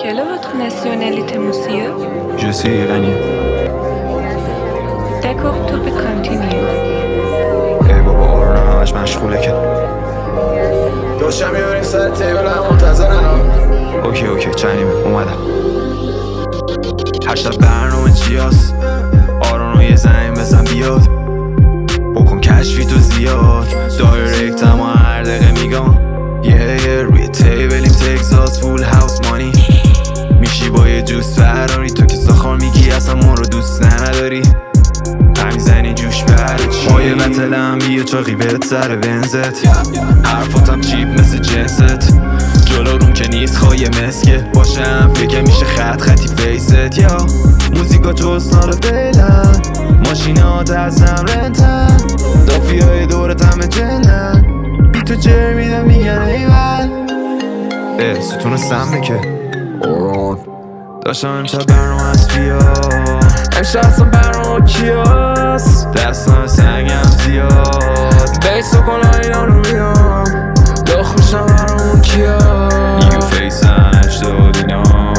Quelle est votre nationalité, monsieur? Je suis iranien. D'accord, tu peux continuer. ای بابا آرونا همش مشغوله که روشن می‌بریم سر تیبل هم منتظرن اوکی اوکی چند نیمه اومدم شب برنامه چی هست آرونا یه زنگ بزن بیاد بکن کشفی تو زیاد دایرکت اما هر دقیقه میگم یه یه روی تیبلیم تگزاس فول میشی با یه جوس فراری. تو که ساخار میگی اصلا ما رو دوست نداری. همیزنی جوش بره مایه بتلم بیا چاقی بهت سر بنزت. حرفاتم چیپ مثل جنست. جلو روم که نیست خواهی مسکه. باشم فکر میشه خط خطی فیست یا موزیکا تو اسنار فیلن ماشینات ازم رنتن. دافی های دورت همه جنن. بی تو جر میدم میگن ایول. اه ستون سمه که. اورون داشتم امشب برنامه هست بیا امشب اصلا برنامه کیاست دستم سنگم زیاد بیس و کن اینا رو میام دا خوشم برامون کیا یو فیسن اشتاد اینان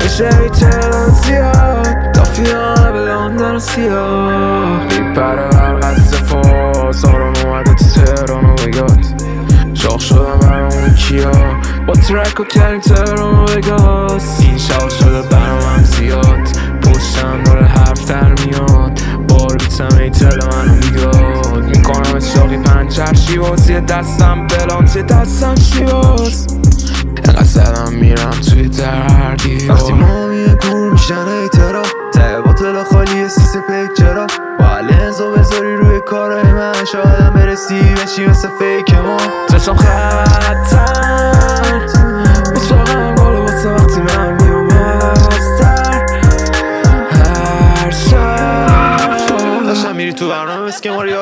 بشه تهران زیاد تا فیانه به لندن سیاه میپره برق از سفاس آرام اومده تو تهران و بگاد شاخ شدم برامون کیا با ترک و کردیم تهران و بیتم ای تل منو میگاد می‌کنم شاقی پنچر شیواز یه دستم بلانس یه دستم شیواز انقدر زدم میرم توی دردی. وقتی ما میه کور میشن ای ترا ته باطل خالی سیس پیک چرا با لنزو بذاری روی کارای من شایدم برسی بشی مثل فیک ما. چشم خطر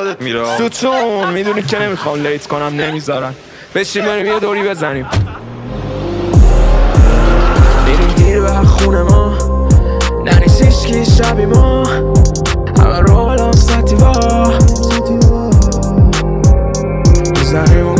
یادت میره. ستون می‌دونی که نمی‌خوام لیت کنم نمی‌ذارن. بشین بریم؟ یه دوری بزنیم. میریم دیر به خونه ما. ننیس هیچکی شبی ما. همه رو الان ستیوا می‌زنیم و